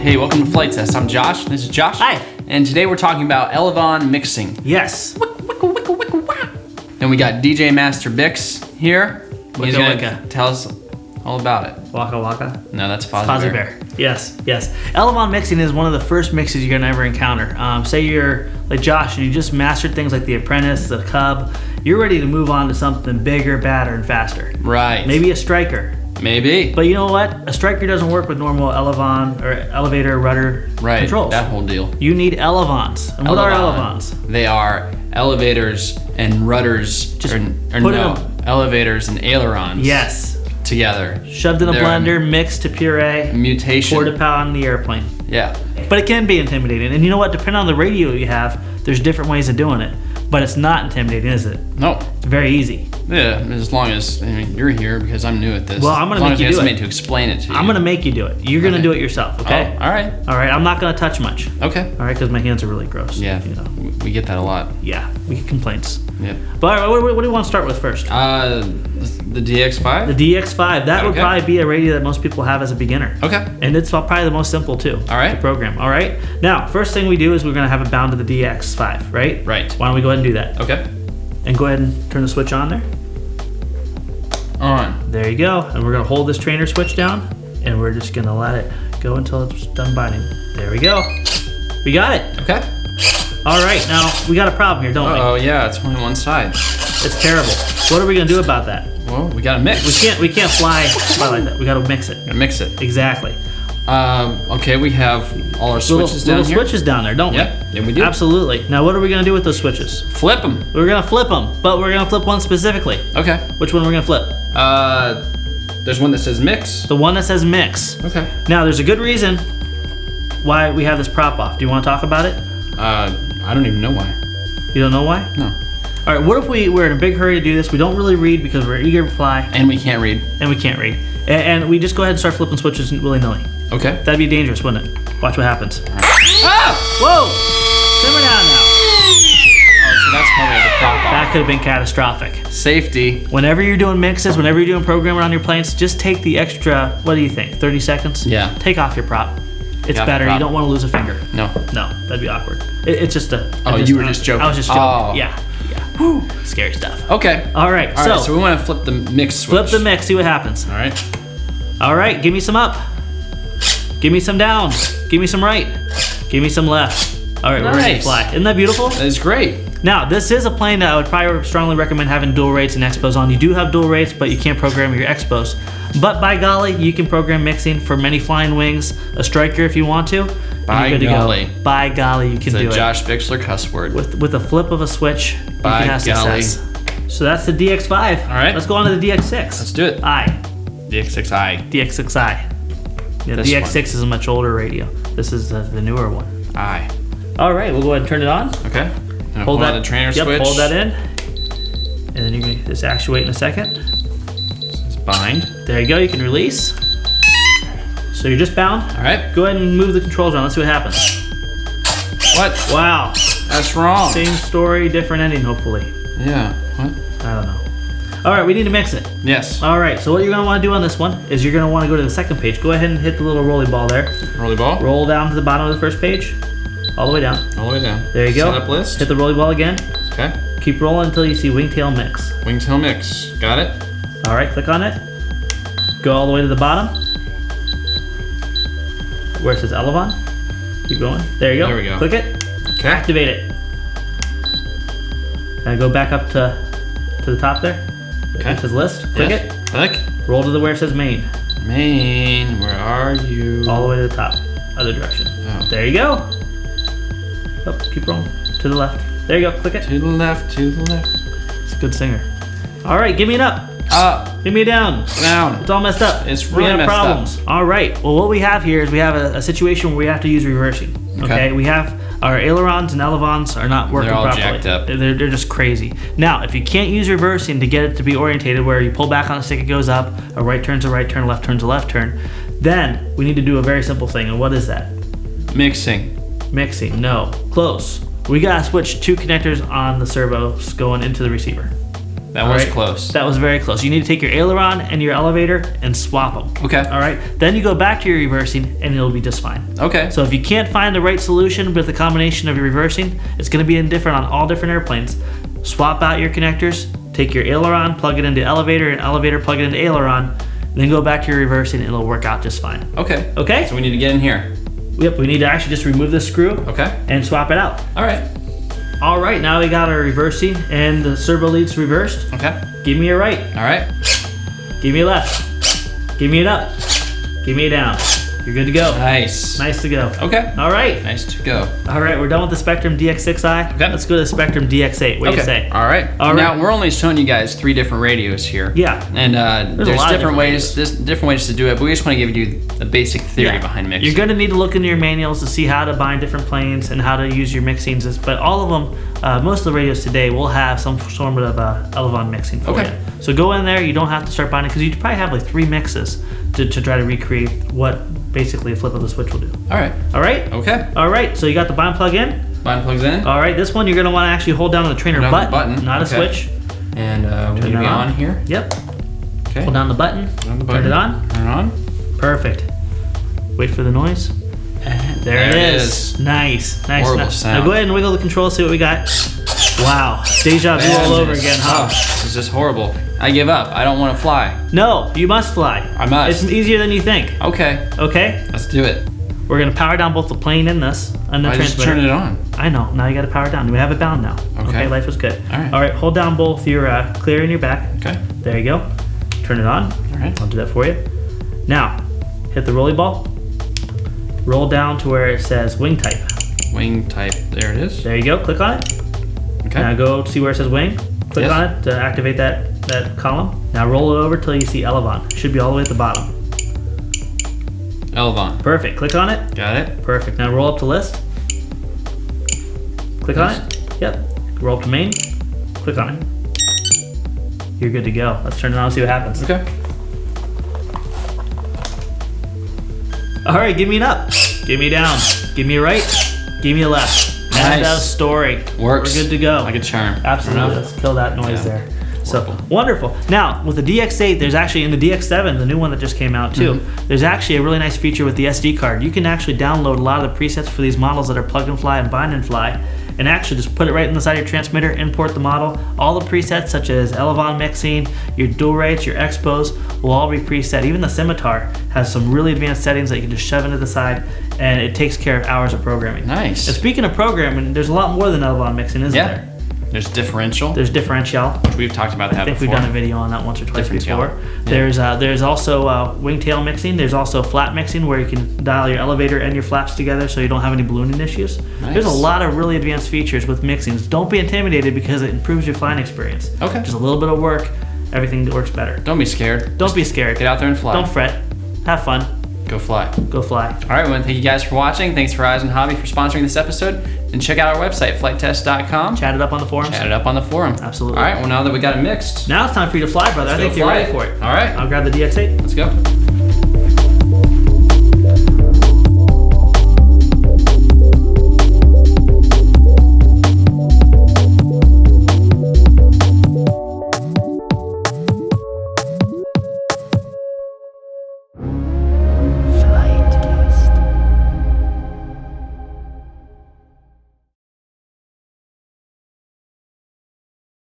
Hey, welcome to Flite Test. I'm Josh. This is Josh. Hi. And today we're talking about Elevon mixing. Yes. Then we got DJ Master Bix here. He's Wicka gonna tell us all about it. Waka waka. No, that's Fozzie, Fozzie Bear. Bear. Yes, yes. Elevon mixing is one of the first mixes you're gonna ever encounter. Um, say you're like Josh and you just mastered things like the Apprentice, the Cub. You're ready to move on to something bigger, badder, and faster. Right. Maybe a Stryker. Maybe. But you know what? A Stryker doesn't work with normal Elevon or elevator rudder right. controls. That whole deal. You need Elevons. And what are Elevons? They are elevators and rudders. Just or, or put no, in elevators and ailerons. Yes. Together. Shoved in a They're blender, mixed to puree, Mutation. poured it out on the airplane. yeah. But it can be intimidating. And you know what? Depending on the radio you have, there's different ways of doing it. But it's not intimidating, is it? No. It's very easy. Yeah, as long as I mean you're here because I'm new at this. Well, I'm gonna make you do it. to explain it to you. I'm gonna make you do it. You're gonna Okay. do it yourself, okay? Oh, all right. All right. I'm not gonna touch much. Okay. All right, because my hands are really gross. Yeah, You know. We get that a lot. Yeah. We get complaints. Yeah. But right, what, what do you want to start with first? Uh, the DX5. The DX5. That would probably be a radio that most people have as a beginner. okay. And it's probably the most simple too. All right. To program. All right. Now, first thing we do is we're gonna have it bound to the DX5, right? Right. Why don't we go ahead and do that? Okay. And go ahead and turn the switch on there. On. There you go. And we're gonna hold this trainer switch down and we're just gonna let it go until it's done binding. There we go. We got it. Okay. All right, now we got a problem here, don't we? Oh yeah, it's only one side. It's terrible. What are we gonna do about that? Well, we gotta mix. We can't we can't fly, fly like that. We gotta mix it. Gotta mix it. Exactly. Um. Okay, we have all our Little, switches down little here. switches down there, don't Yep. Yeah, we we? do. Absolutely. Now what are we gonna do with those switches? Flip them. We're gonna flip them, but we're gonna flip one specifically. Okay. Which one we're gonna flip? Uh, there's one that says mix. The one that says mix. Okay. Now there's a good reason why we have this prop off. Do you want to talk about it? Uh, I don't even know why. You don't know why? No. All right. What if we we're in a big hurry to do this? We don't really read because we're eager to fly And we can't read. and we can't read, and, and we just go ahead and start flipping switches willy nilly. Okay. That'd be dangerous, wouldn't it? Watch what happens. Ah! Whoa! Simmer down now. Oh, so that's probably the prop off. That could have been catastrophic. Safety. Whenever you're doing mixes, whenever you're doing programming on your planes, just take the extra. What do you think? 30 seconds? Yeah. Take off your prop. It's better. your You don't want to lose a finger. No. No, that'd be awkward. It, it's just a. Oh, I you were just joking. I was just joking. Oh. Yeah, yeah. Scary stuff. Okay. All right, All so, right, so we want to flip the mix switch. flip the mix, see what happens. All right. All right, give me some up. Give me some down. Give me some right. Give me some left. All right, we're ready to fly. Isn't that beautiful? That is great. Now, this is a plane that I would probably strongly recommend having dual rates and expos on. You do have dual rates, but you can't program your expos. But by golly, you can program mixing for many flying wings, a Stryker if you want to. By to golly. go. By golly, you can The do it. Josh Bixler cuss word. with with a flip of a switch, you can have golly. success. So that's the DX5. All right. Let's go on to the DX6. Let's do it. I. DX6i. DX6i. Yeah, the DX6 one. is a much older radio. This is the, the newer one. I. All right, we'll go ahead and turn it on. Okay. Hold that the trainer yep, switch. Hold that in. And then you're gonna just actuate in a second. It's bind. There you go. You can release. So you're just bound. All right. Go ahead and move the controls around. Let's see what happens. What? Wow. That's wrong. Same story, different ending. Hopefully. Yeah. What? I don't know. All right, we need to mix it. Yes. All right. So what you're gonna want to do on this one is you're gonna want to go to the second page. Go ahead and hit the little rolling ball there. Rolly ball. Roll down to the bottom of the first page, all the way down. All the way down. There you go. Setup list. Hit the rolling ball again. Okay. Keep rolling until you see wingtail mix. Wingtail mix. Got it. All right, click on it. Go all the way to the bottom. Where it says Elevon. Keep going. There you go. There we go. Click it. Okay. Activate it. Now go back up to to the top there. Okay. It says list. Click Yes. it. Click. Roll to the where it says main. Main. Where are you? All the way to the top. Other direction. Oh. There you go. Oh, keep rolling. To the left. There you go. Click it. To the left. To the left. It's a good singer. All right, give me an up. Up. Uh, Give me down. Down. It's all messed up. It's we really have messed up. problems. All right. Well, what we have here is we have a, a situation where we have to use reversing. Okay. Okay. We have our ailerons and elevons are not working They're all properly. jacked up. They're, they're just crazy. Now, if you can't use reversing to get it to be orientated, where you pull back on the stick, it goes up. A right turn's a right turn, a left turn's a left turn. Then we need to do a very simple thing. And what is that? Mixing. Mixing. No. Close. We gotta switch two connectors on the servos going into the receiver. That All was right? close. That was very close. You need to take your aileron and your elevator and swap them. Okay. All right. Then you go back to your reversing and it'll be just fine. Okay. So if you can't find the right solution with the combination of your reversing, it's going to be indifferent on all different airplanes. Swap out your connectors, take your aileron, plug it into elevator, and elevator plug it into aileron, then go back to your reversing and it'll work out just fine. okay. Okay? So we need to get in here. Yep, we need to actually just remove this screw Okay. and swap it out. All right. All right, now we got our reversing and the servo leads reversed. Okay. Give me a right, All right. give me a left, give me it up, give me a down. You're good to go. Nice. Nice to go. Okay. All right. Nice to go. All right, we're done with the Spektrum DX6i. Okay. Let's go to the Spektrum DX8. What do you say? All right. All right. now we're only showing you guys three different radios here. Yeah. And uh, there's, lot different, different ways. There's different ways to do it, but we just want to give you the basic theory Yeah. behind mixing. You're going to need to look into your manuals to see how to bind different planes and how to use your mixings. But all of them, uh, most of the radios today will have some sort of uh, Elevon mixing for Okay. you. So go in there. You don't have to start binding because you probably have like three mixes to, to try to recreate what basically a flip of the switch will do. All right. All right. Okay. All right. So you got the bind plug in. Bind plugs in. All right. This one you're going to want to actually hold down on the trainer down button, the button, not a switch. And uh, we need Turn to it be on. on here. Yep. Okay. Hold down the button. Down the Turn it on. Turn it on. Perfect. Wait for the noise. And There, it is. Nice, nice. Horrible Now- sound. Now go ahead and wiggle the controls, see what we got. Wow, deja vu all over again, huh? Oh, this is just horrible. I give up. I don't want to fly. No, you must fly. I must. It's easier than you think. Okay. Okay, Let's do it. we're gonna power down both the plane and this and the I just turn it on. I know. Now you got to power down. We have it bound now. Okay. life is good. All right. All right. Hold down both your uh, clear and your back. Okay. There you go. Turn it on. All right. I'll do that for you. Now, hit the rolly ball. Roll down to where it says wing type. Wing type. There it is. There you go. Click on it. Okay. Now go see where it says wing. Click Yes. on it to activate that, that column. Now roll it over till you see Elevon. Should be all the way at the bottom. Elevon. Perfect. Click on it. Got it. Perfect. Now roll up to list. Click on it. Yep. Roll up to main. Click on it. You're good to go. Let's turn it on and see what happens. Okay. All right, give me an up. Give me a down. Give me a right. Give me a left. End Nice. of story. Works. We're good to go. Like a charm. Absolutely. Enough? Let's kill that noise Yeah. there. So Horrible. wonderful. Now with the DX8, there's actually in the DX7, the new one that just came out too. Mm-hmm. There's actually a really nice feature with the SD card. You can actually download a lot of the presets for these models that are plug and fly and bind and fly, and actually just put it right in the inside your transmitter, import the model. All the presets such as Elevon mixing, your dual rates, your expos will all be preset. Even the Scimitar has some really advanced settings that you can just shove into the side, and it takes care of hours of programming. Nice. And speaking of programming, there's a lot more than Elevon mixing, isn't Yeah. there? There's differential. There's differential. which We've talked about that I think before. we've done a video on that once or twice before. Yeah. There's uh, there's also uh, wingtail mixing. There's also flap mixing where you can dial your elevator and your flaps together so you don't have any ballooning issues. Nice. There's a lot of really advanced features with mixings. Don't be intimidated because it improves your flying experience. Okay. Just a little bit of work, everything works better. Don't be scared. Don't be scared. Get out there and fly. Don't fret. Have fun. Go fly. Go fly. All right, well, thank you guys for watching. Thanks Horizon Hobby for sponsoring this episode. And check out our website, flitetest.com. Chat it up on the forums. Chat it up on the forum. Absolutely. All right, well, now that we got it mixed, Now it's time for you to fly, brother. I let's think you're ready for it. All right, I'll grab the DX8. let's go.